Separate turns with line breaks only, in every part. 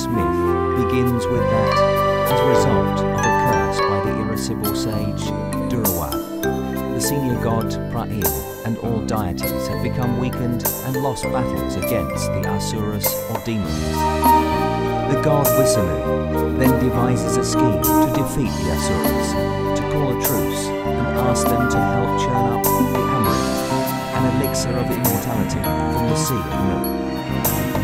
This myth begins with that, as a result of a curse by the irascible sage Durawa, the senior god Pra'il and all deities had become weakened and lost battles against the asuras or demons. The god Wisanu then devises a scheme to defeat the Asuras, to call a truce and ask them to help churn up the Amaranth, an elixir of immortality from the Sea of Milk.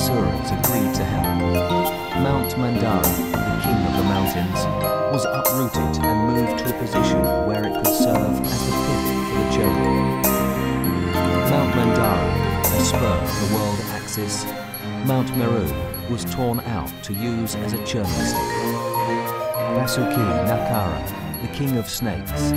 The Asuras agreed to help. Mount Mandara, the king of the mountains, was uprooted and moved to a position where it could serve as the pivot for the churning. Mount Mandara, a spur of the world axis, Mount Meru was torn out to use as a churning stick. Vasuki Nakara, the king of snakes,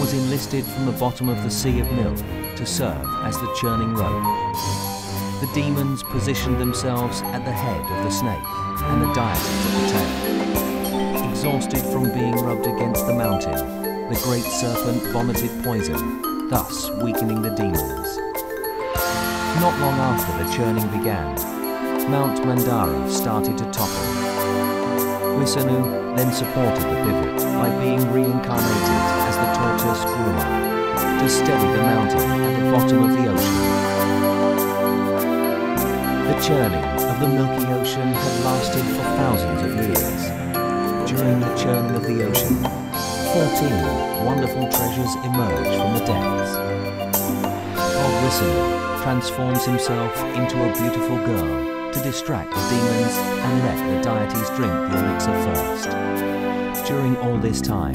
was enlisted from the bottom of the Sea of Milk to serve as the churning rope. The demons positioned themselves at the head of the snake and the deities at the tail. Exhausted from being rubbed against the mountain, the great serpent vomited poison, thus weakening the demons. Not long after the churning began, Mount Mandara started to topple. Wisanu then supported the pivot by being reincarnated as the tortoise Kuruma to steady the mountain at the bottom of the ocean. The churning of the Milky Ocean had lasted for thousands of years. During the churning of the ocean, 14 wonderful treasures emerged from the depths. Wisanu transforms himself into a beautiful girl to distract the demons and let the deities drink the elixir first. During all this time,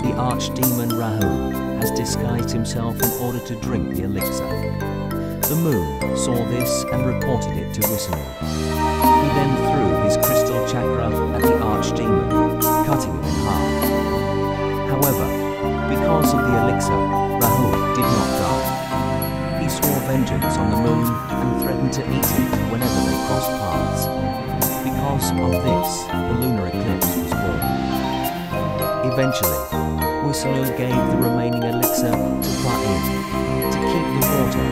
the archdemon Rahu has disguised himself in order to drink the elixir. The moon saw this and reported it to Wisanu. He then threw his crystal chakra at the archdemon, cutting him in half. However, because of the elixir, Rahu did not die. He swore vengeance on the moon and threatened to eat it whenever they crossed paths. Because of this, the lunar eclipse was born. Eventually, Wisanu gave the remaining elixir to Pra'in to keep the water